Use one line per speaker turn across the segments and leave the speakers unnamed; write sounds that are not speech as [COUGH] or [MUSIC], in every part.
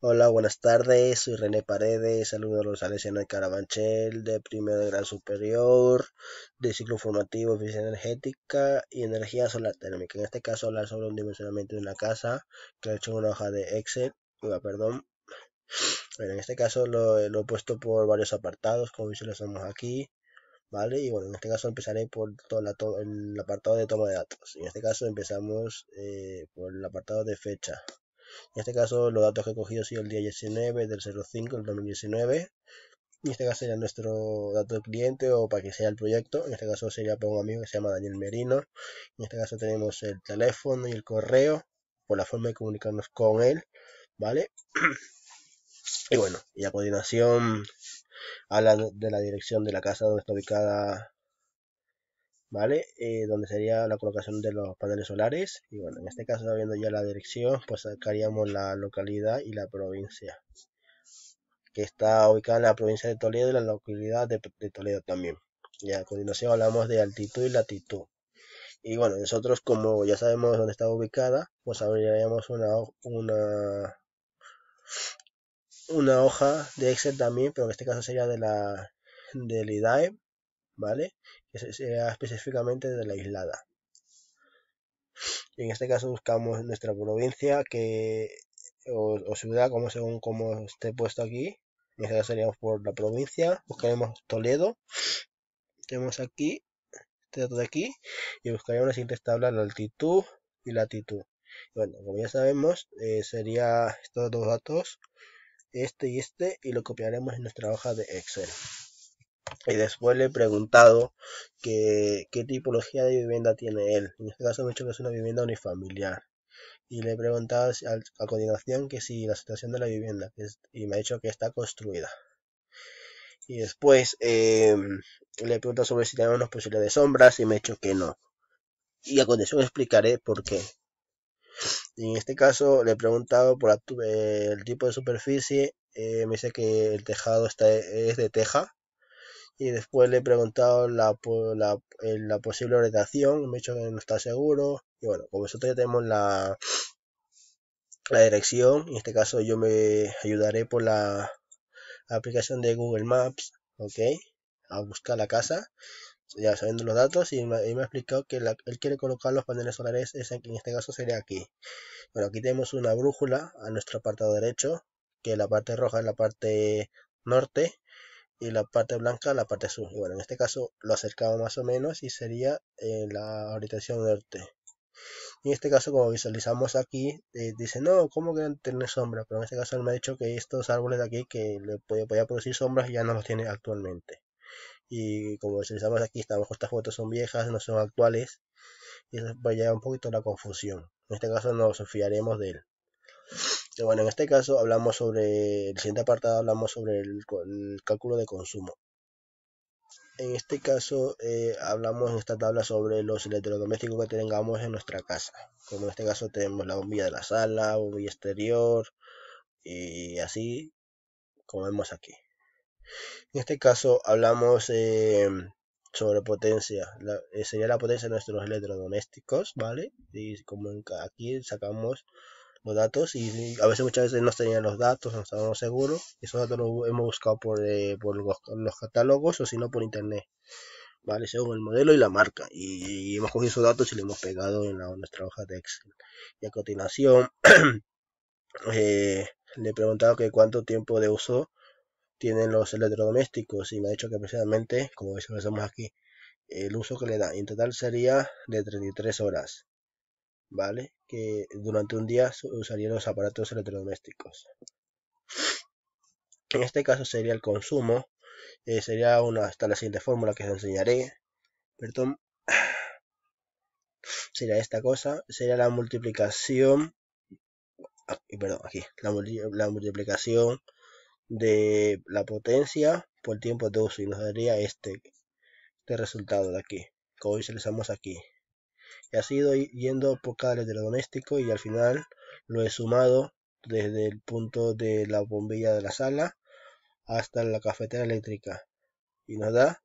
Hola, buenas tardes. Soy René Paredes, alumno de los Salesianos de Carabanchel, de primero de grado superior, de ciclo formativo, eficiencia energética y energía solar térmica. En este caso, hablar sobre un dimensionamiento de una casa que he hecho en una hoja de Excel. perdón. Bueno, en este caso lo, he puesto por varios apartados, como visualizamos aquí. ¿Vale? Y bueno, en este caso empezaré por todo el apartado de toma de datos. En este caso empezamos eh, por el apartado de fecha. En este caso, los datos que he cogido son el día 19 del 05 del 2019. En este caso sería nuestro dato de cliente o para que sea el proyecto. En este caso sería para un amigo que se llama Daniel Merino. En este caso tenemos el teléfono y el correo por la forma de comunicarnos con él. ¿Vale? [CLEARS THROAT] y bueno, y a continuación habla de la dirección de la casa donde está ubicada ¿vale? Eh, donde sería la colocación de los paneles solares. Y bueno, en este caso, viendo ya la dirección, pues sacaríamos la localidad y la provincia. Que está ubicada en la provincia de Toledo y la localidad de, Toledo también. Y a continuación hablamos de altitud y latitud. Y bueno, nosotros como ya sabemos dónde está ubicada, pues abriríamos una, una, una hoja de Excel también, pero en este caso sería de la del IDAE, ¿vale? Que sea específicamente de la aislada. En este caso buscamos nuestra provincia que o, ciudad, como según como esté puesto aquí. En este caso seríamos por la provincia. Buscaremos Toledo. Tenemos aquí, este dato de aquí. Y buscaremos las siguientes tablas, la altitud y latitud. Bueno, como ya sabemos, eh, sería estos dos datos, este y este, y lo copiaremos en nuestra hoja de Excel y después le he preguntado qué tipología de vivienda tiene él. En este caso me ha dicho que es una vivienda unifamiliar. Y le he preguntado a, continuación que si la situación de la vivienda y me ha dicho que está construida. Y después em, le he preguntado sobre si tenemos posibilidades de sombras y me ha dicho que no. Y a continuación explicaré por qué. En este caso le he preguntado por el tipo de superficie. Eh, me dice que el tejado está, es de teja y después le he preguntado la, la, la posible orientación, me ha dicho que no está seguro, y bueno, como nosotros ya tenemos la, la dirección, en este caso yo me ayudaré por la aplicación de Google Maps, ok, a buscar la casa, ya sabiendo los datos, y me, ha explicado que él quiere colocar los paneles solares, en este caso sería aquí. Bueno, aquí tenemos una brújula a nuestro apartado derecho, que la parte roja es la parte norte, y la parte blanca la parte azul. Y bueno, en este caso lo acercamos más o menos y sería en la orientación norte. Y en este caso, como visualizamos aquí, eh, dice, no, ¿cómo que tener sombra? Pero en este caso él me ha dicho que estos árboles de aquí que le podía producir sombras ya no los tiene actualmente. Y como visualizamos aquí, estas fotos son viejas, no son actuales. Y eso va a llevar un poquito la confusión. En este caso nos fiaremos de él bueno, en este caso hablamos sobre, el siguiente apartado hablamos sobre el, cálculo de consumo. En este caso eh, hablamos en esta tabla sobre los electrodomésticos que tengamos en nuestra casa. Como en este caso tenemos la bombilla de la sala, bombilla exterior y así como vemos aquí. En este caso hablamos eh, sobre potencia. Eh, sería la potencia de nuestros electrodomésticos, ¿vale? Y como aquí sacamos los datos y a veces muchas veces no tenían los datos, no estábamos seguros. Esos datos los hemos buscado por, eh, por los, catálogos o si no por internet. ¿Vale? Según el modelo y la marca. Y, hemos cogido esos datos y los hemos pegado en, la, nuestra hoja de Excel. Y a continuación [CLEARS THROAT] eh, le he preguntado que cuánto tiempo de uso tienen los electrodomésticos y me ha dicho que precisamente, como vemos aquí, el uso que le da en total sería de 33 horas. ¿vale? Que durante un día usaría los aparatos electrodomésticos. En este caso sería el consumo, eh, sería una, hasta la siguiente fórmula que os enseñaré, perdón, [SIGHS] sería esta cosa, sería la multiplicación, aquí, perdón, aquí, la, la multiplicación de la potencia por tiempo de uso y nos daría este, este resultado de aquí, como visualizamos aquí y ha sido yendo por cada electrodoméstico y al final lo he sumado desde el punto de la bombilla de la sala hasta la cafetera eléctrica y nos da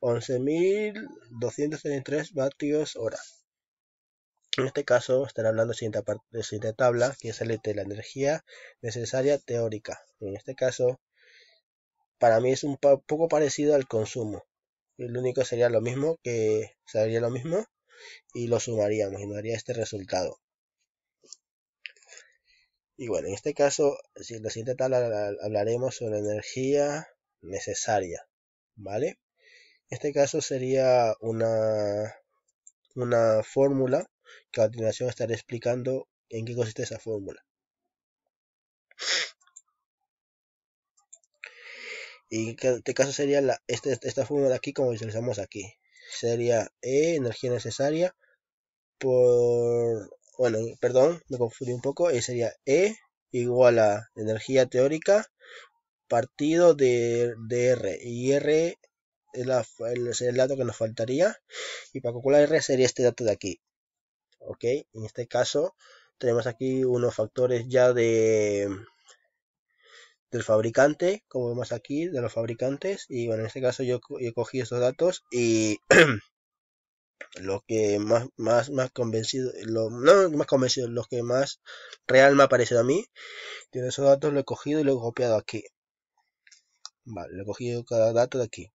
11.233 vatios hora En este caso estaré hablando de siguiente, siguiente tabla, que es el de la energía necesaria teórica. En este caso, para mí es un poco parecido al consumo. El único sería lo mismo, que sería lo mismo, y lo sumaríamos y nos daría este resultado. Y bueno, en este caso, en la siguiente tabla hablaremos sobre energía necesaria, ¿vale? En este caso sería una, una fórmula que a continuación estaré explicando en qué consiste esa fórmula. Y en este caso sería este, esta fórmula de aquí como visualizamos aquí. Sería E, energía necesaria, por... Bueno, perdón, me confundí un poco. Y sería E igual a energía teórica partido de, R. Y R es, la, el, dato que nos faltaría. Y para calcular R sería este dato de aquí. Ok, en este caso tenemos aquí unos factores ya de del fabricante, como vemos aquí, de los fabricantes. Y bueno, en este caso yo, he cogido estos datos y [CLEARS THROAT] lo que más, más, más convencido, lo, no más convencido, lo que más real me ha parecido a mí, tiene esos datos, lo he cogido y lo he copiado aquí. Vale, lo he cogido cada dato de aquí.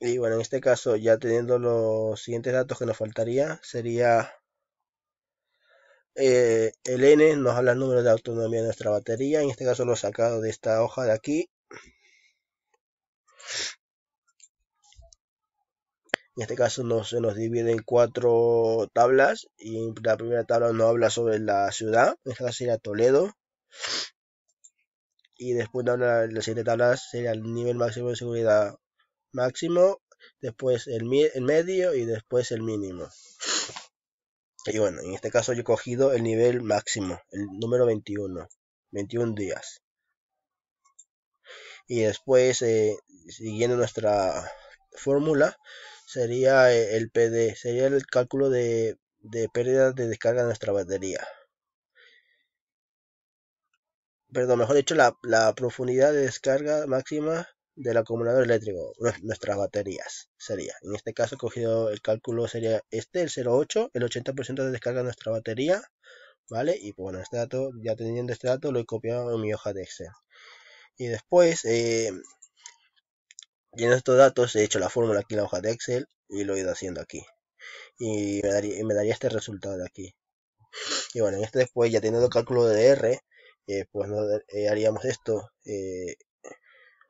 Y bueno, en este caso, ya teniendo los siguientes datos que nos faltaría, sería eh, el N nos habla el número de autonomía de nuestra batería. En este caso lo he sacado de esta hoja de aquí. En este caso no, se nos divide en cuatro tablas y la primera tabla nos habla sobre la ciudad, en este caso sería Toledo. Y después de la, las siguiente tablas sería el nivel máximo de seguridad máximo, después el medio y después el mínimo. Y bueno, en este caso yo he cogido el nivel máximo, el número 21, 21 días. Y después, eh, siguiendo nuestra fórmula, sería eh, el PD, sería el cálculo de, de pérdida de descarga de nuestra batería. Perdón, mejor dicho, la, la profundidad de descarga máxima del acumulador eléctrico, nuestras baterías sería. En este caso cogido el cálculo sería este, el 0,8, el 80% de descarga de nuestra batería, ¿vale? Y bueno, este dato, ya teniendo este dato, lo he copiado en mi hoja de Excel. Y después, eh, estos datos, he hecho la fórmula aquí en la hoja de Excel y lo he ido haciendo aquí. Y me daría, me daría este resultado de aquí. Y bueno, en este después, ya teniendo el cálculo de R, eh, pues eh, haríamos esto,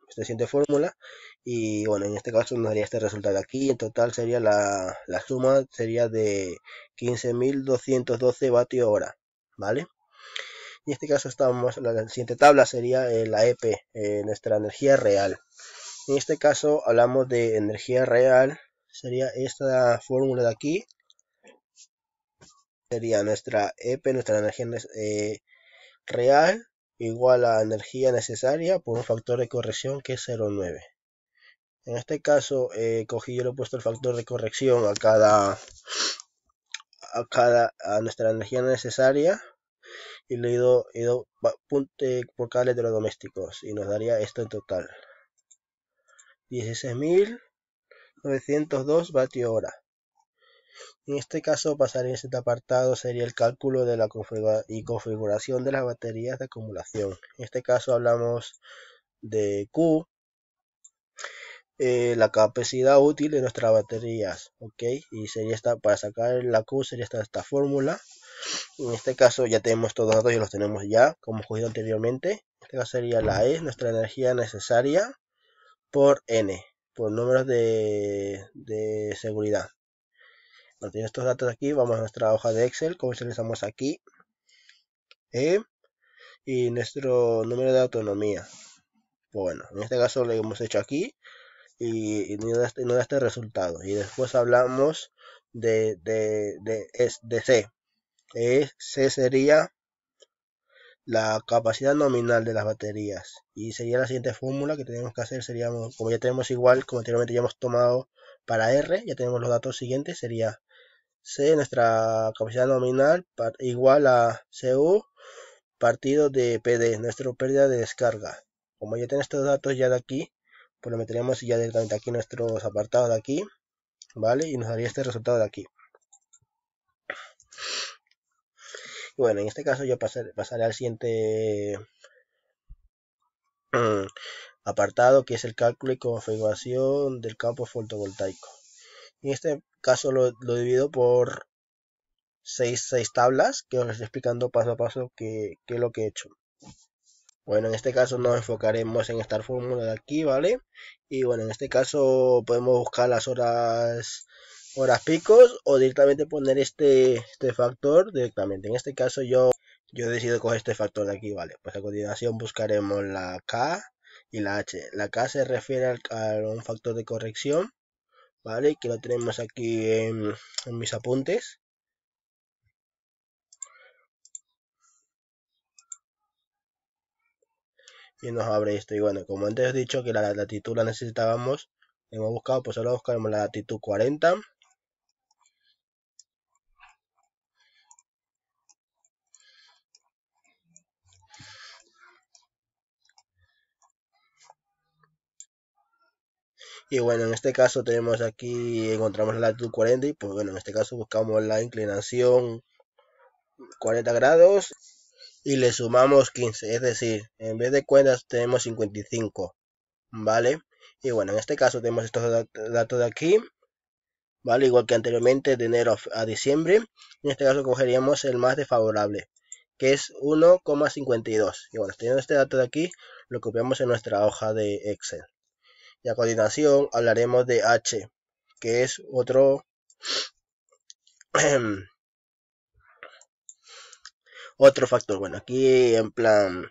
eh, esta siguiente fórmula. Y bueno, en este caso nos daría este resultado aquí. En total sería la, la suma sería de 15.212 vatios hora. ¿Vale? En este caso estamos, la siguiente tabla sería la EP, nuestra energía real. En este caso hablamos de energía real, sería esta fórmula de aquí, sería nuestra EP, nuestra energía eh, real, igual a energía necesaria por un factor de corrección que es 0,9. En este caso, eh, cogí yo le he puesto el factor de corrección a cada a cada a nuestra energía necesaria y le he ido, ido por cada electrodomésticos y nos daría esto en total 16.902 vatios hora. En este caso pasaré en este apartado sería el cálculo de la y configuración de las baterías de acumulación. En este caso hablamos de Q, eh, la capacidad útil de nuestras baterías, ok, y sería esta para sacar la Q sería esta, fórmula. En este caso ya tenemos todos los datos y los tenemos ya, como cogido anteriormente. En este caso sería la E, nuestra energía necesaria por n, por números de seguridad. Bueno, estos datos aquí, vamos a nuestra hoja de Excel, como visualizamos aquí, e, y nuestro número de autonomía. Bueno, en este caso lo hemos hecho aquí y, no, da este, este resultado. Y después hablamos de, de, de, de C. E, C sería la capacidad nominal de las baterías y sería la siguiente fórmula que tenemos que hacer sería como ya tenemos igual como anteriormente ya hemos tomado para R ya tenemos los datos siguientes sería C nuestra capacidad nominal igual a CU partido de PD nuestra pérdida de descarga. Como ya tenemos estos datos ya de aquí pues lo meteremos ya directamente aquí nuestros apartados de aquí vale y nos daría este resultado de aquí. Bueno, en este caso yo pasaré, pasaré al siguiente mm, apartado que es el cálculo y configuración del campo fotovoltaico. En este caso lo, divido por seis, seis, tablas que os estoy explicando paso a paso qué, qué es lo que he hecho. Bueno, en este caso nos enfocaremos en esta fórmula de aquí, ¿vale? Y bueno, en este caso podemos buscar las horas horas picos o directamente poner este, este factor directamente. En este caso yo, yo decido coger este factor de aquí, ¿vale? Pues a continuación buscaremos la K y la H. La K se refiere a un factor de corrección, ¿vale? Que lo tenemos aquí en, mis apuntes. y nos abre esto y bueno como antes he dicho que la latitud la necesitábamos hemos buscado pues ahora buscaremos la latitud 40 y bueno en este caso tenemos aquí encontramos la latitud 40 y pues bueno en este caso buscamos la inclinación 40 grados y le sumamos 15, es decir, en vez de cuentas tenemos 55, ¿vale? Y bueno, en este caso tenemos estos datos de aquí, ¿vale? Igual que anteriormente, de enero a diciembre. En este caso cogeríamos el más desfavorable, que es 1,52. Y bueno, teniendo este dato de aquí, lo copiamos en nuestra hoja de Excel. Y a continuación hablaremos de H, que es otro [CLEARS THROAT] otro factor. Bueno, aquí en plan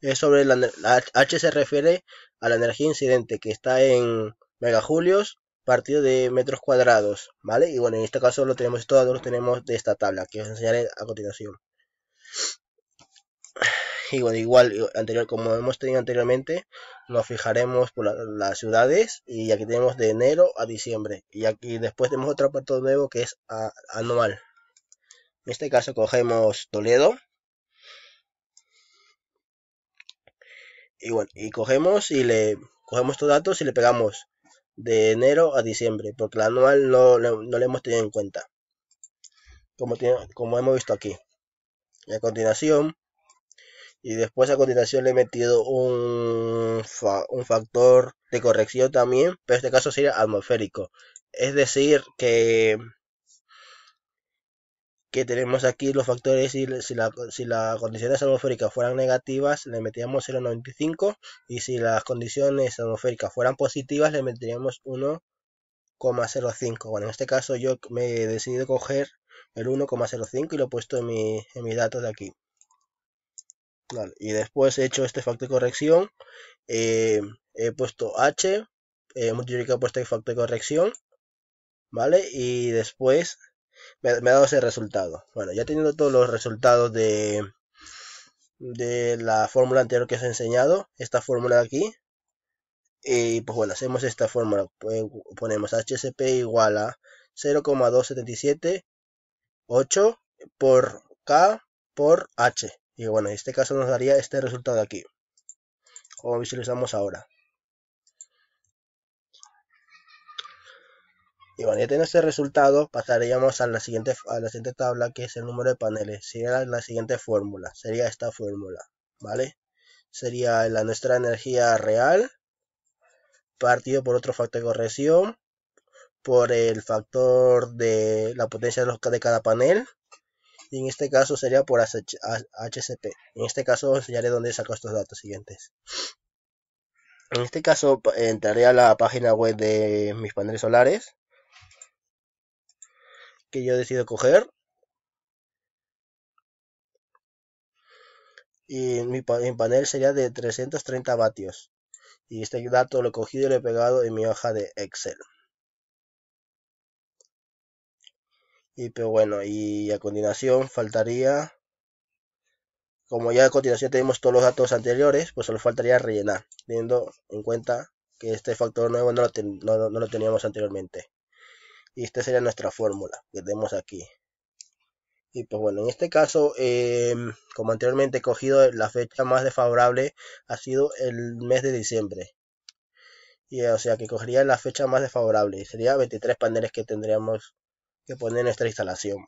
es sobre la, H se refiere a la energía incidente que está en megajulios partido de metros cuadrados, ¿vale? Y bueno, en este caso lo tenemos todos lo tenemos de esta tabla que os enseñaré a continuación. Y bueno, igual anterior como hemos tenido anteriormente, nos fijaremos por las ciudades y aquí tenemos de enero a diciembre y aquí después tenemos otro apartado nuevo que es anual. En este caso cogemos Toledo. Y bueno, y cogemos y le cogemos estos datos y le pegamos de enero a diciembre, porque la anual no, no le hemos tenido en cuenta. Como, como hemos visto aquí. Y a continuación, y después a continuación le he metido un, un factor de corrección también, pero en este caso sería atmosférico. Es decir, que que tenemos aquí los factores y si, la, si las condiciones atmosféricas fueran negativas le metíamos 0,95 y si las condiciones atmosféricas fueran positivas le meteríamos 1,05 bueno en este caso yo me he decidido coger el 1,05 y lo he puesto en, mi, en mis datos de aquí y después he hecho este factor de corrección eh, he puesto h he multiplicado por este factor de corrección vale y después me, ha dado ese resultado. Bueno, ya teniendo todos los resultados de, de la fórmula anterior que os he enseñado, esta fórmula de aquí, y pues bueno, hacemos esta fórmula, pues, ponemos HSP igual a 0,277 por K por H. Y bueno, en este caso nos daría este resultado aquí, como visualizamos ahora. Y bueno, ya teniendo este resultado, pasaríamos a la siguiente, a la siguiente tabla, que es el número de paneles. Sería la siguiente fórmula, sería esta fórmula, ¿vale? Sería la nuestra energía real, partido por otro factor de corrección, por el factor de la potencia de cada panel, y en este caso sería por HCP. En este caso enseñaré dónde saco estos datos siguientes. En este caso entraré a la página web de mis paneles solares que yo decido coger. Y mi, panel sería de 330 vatios. Y este dato lo he cogido y lo he pegado en mi hoja de Excel. Y pero bueno, y a continuación faltaría, como ya a continuación tenemos todos los datos anteriores, pues solo faltaría rellenar, teniendo en cuenta que este factor nuevo no lo, no lo teníamos anteriormente. Y esta sería nuestra fórmula que tenemos aquí. Y pues bueno en este caso em, como anteriormente he cogido la fecha más desfavorable ha sido el mes de diciembre. Y o sea que cogería la fecha más desfavorable sería 23 paneles que tendríamos que poner en nuestra instalación